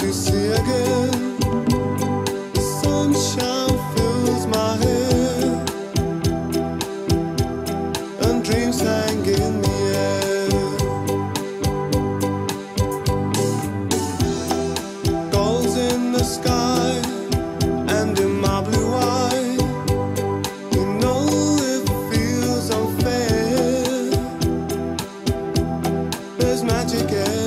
to sea again sunshine. There's magic in.